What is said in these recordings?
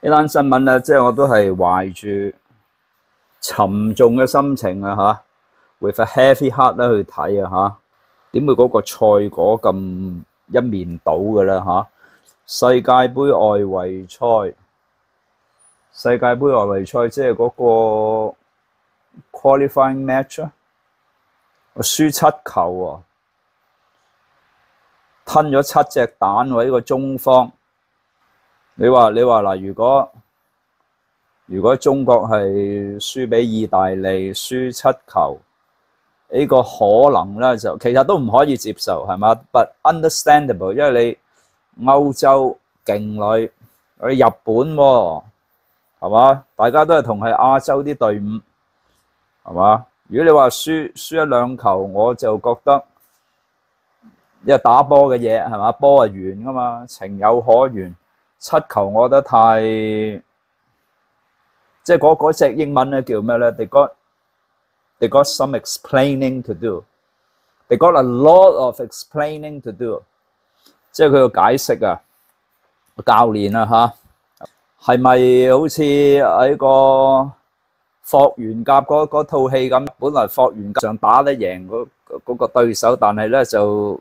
呢單新聞咧，即係我都係懷住沉重嘅心情啊吓，with a heavy heart 咧去睇啊嚇。點會嗰個賽果咁一面倒嘅咧嚇？世界盃外圍賽，世界盃外圍賽即係嗰個 qualifying match 啊，我輸七球喎，吞咗七隻蛋喎！呢個中方，你話你話嗱，如果如果中國係輸俾意大利，輸七球，呢個可能咧就其實都唔可以接受係嘛？But understandable，因為你歐洲勁女，你日本喎係嘛？大家都係同係亞洲啲隊伍係嘛？如果你話輸輸一兩球，我就覺得。因為打波嘅嘢係嘛，波係圓噶嘛，情有可原。七球我覺得太，即係嗰嗰隻英文咧叫咩咧？They got they got some explaining to do. They got a lot of explaining to do。即係佢個解釋啊，教練啊吓，係咪好似喺個霍元甲嗰嗰套戲咁？本來霍元甲上打得贏嗰嗰個對手，但係咧就。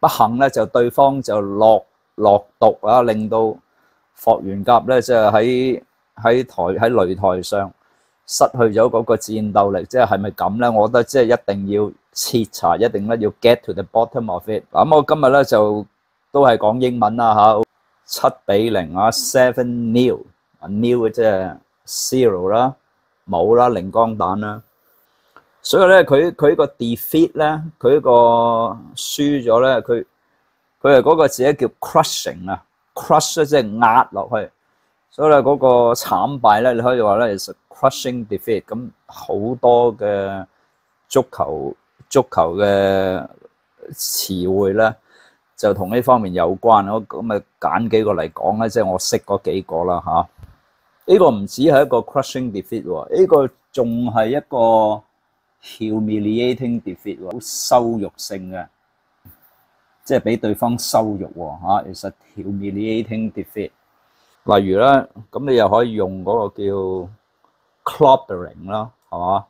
不幸咧就對方就落落毒啊，令到霍元甲咧即係喺喺台喺擂台上失去咗嗰個戰鬥力，即係係咪咁咧？我覺得即係一定要徹查，一定咧要 get to the bottom of it。咁我今日咧就都係講英文啦嚇，七比零啊，seven nil 啊，nil 即係 zero 啦，冇啦，零光蛋啦。所以咧，佢佢個 defeat 咧，佢個輸咗咧，佢佢係嗰個字咧叫 crushing 啊，crush 即係壓落去。所以咧嗰個慘敗咧，你可以話咧係 crushing defeat。咁好多嘅足球足球嘅詞彙咧，就同呢方面有關。我咁啊揀幾個嚟講咧，即係我識嗰幾個啦嚇。呢個唔止係一個 crushing defeat 喎，呢個仲係一個。humiliating defeat 喎，好羞辱性嘅，即係俾對方羞辱喎嚇。其實 humiliating defeat，例如咧，咁你又可以用嗰個叫 clobbering 啦，係嘛？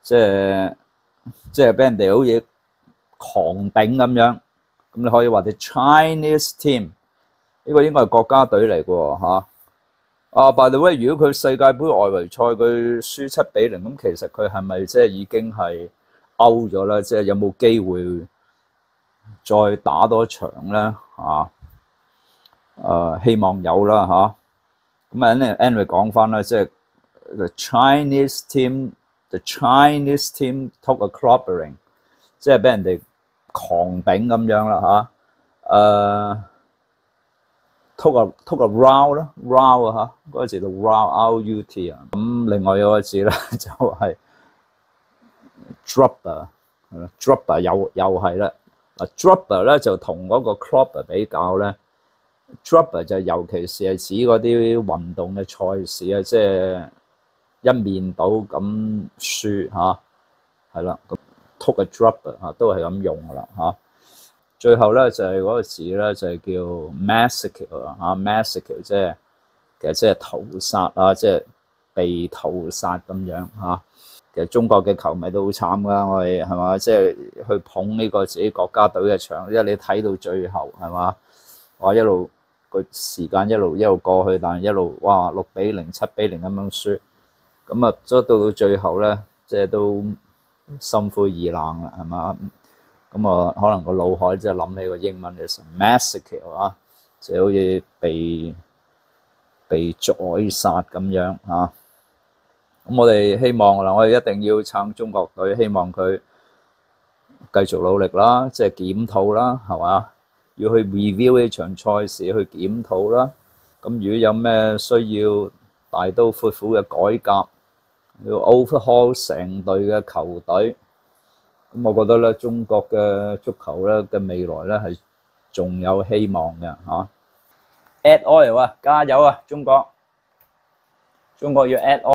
即係即係俾人哋好似狂頂咁樣，咁你可以話啲 Chinese team 呢個應該係國家隊嚟嘅喎嚇。啊，by the way，如果佢世界盃外圍賽佢輸七比零，咁其實佢係咪即係已經係 out 咗咧？即係有冇機會再打多場咧？啊，誒希望有啦嚇。咁啊，anyway 講翻啦，即係 the Chinese team，the Chinese team took a clobbering，即係俾人哋狂頂咁樣啦嚇。誒。took a took a round 啦，round 啊嚇，嗰個字叫 round，R-U-T 啊。咁另外有個字咧就係 dropper，係啦，dropper 又又係啦。啊，dropper 咧就同嗰個 clobber 比較咧，dropper 就尤其是係指嗰啲運動嘅賽事啊，即係一面倒咁輸嚇，係啦。咁 took a dropper 嚇都係咁用噶啦嚇。最後咧就係嗰個字咧就係叫 massacre 啊，massacre 即係其實即係屠殺啊，即係被屠殺咁樣嚇。其實中國嘅球迷都好慘噶，我哋係嘛，即係去捧呢個自己國家隊嘅場，因為你睇到最後係嘛，哇一路個時間一路一路過去，但係一路哇六比零、七比零咁樣輸，咁啊，所到到最後咧，即係都心灰意冷啦，係嘛？咁啊，可能個腦海即係諗起個英文嘅 massacre 啊，就好似被被宰殺咁樣啊。咁我哋希望嗱，我哋一定要撐中國隊，希望佢繼續努力啦，即係檢討啦，係嘛？要去 review 呢場賽事，去檢討啦。咁如果有咩需要大刀闊斧嘅改革，要 overhaul 成隊嘅球隊。咁我覺得咧，中國嘅足球咧嘅未來咧係仲有希望嘅嚇。Add oil 啊，加油啊，中國！中國要 add oil。